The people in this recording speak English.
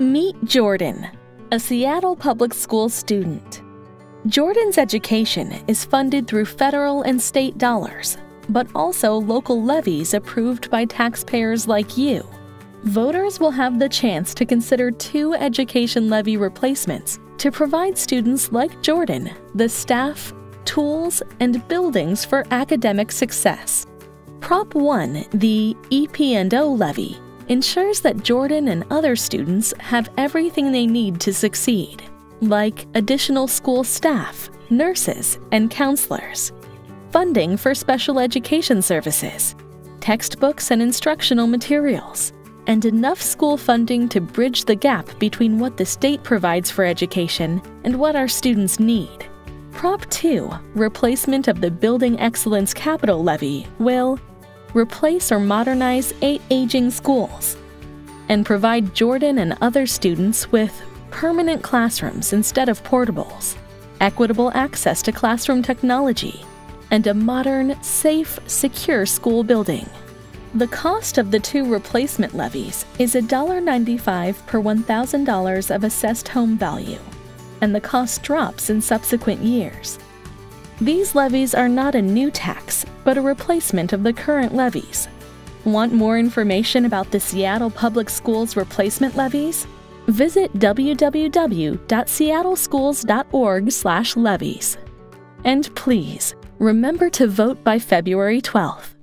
Meet Jordan, a Seattle Public School student. Jordan's education is funded through federal and state dollars, but also local levies approved by taxpayers like you. Voters will have the chance to consider two education levy replacements to provide students like Jordan the staff, tools, and buildings for academic success. Prop 1, the EP&O levy, ensures that Jordan and other students have everything they need to succeed, like additional school staff, nurses, and counselors, funding for special education services, textbooks and instructional materials, and enough school funding to bridge the gap between what the state provides for education and what our students need. Prop 2, replacement of the Building Excellence Capital Levy, will replace or modernize eight aging schools, and provide Jordan and other students with permanent classrooms instead of portables, equitable access to classroom technology, and a modern, safe, secure school building. The cost of the two replacement levies is $1.95 per $1,000 of assessed home value, and the cost drops in subsequent years. These levies are not a new tax, but a replacement of the current levies. Want more information about the Seattle Public Schools replacement levies? Visit www.seattleschools.org/levies. And please, remember to vote by February 12th.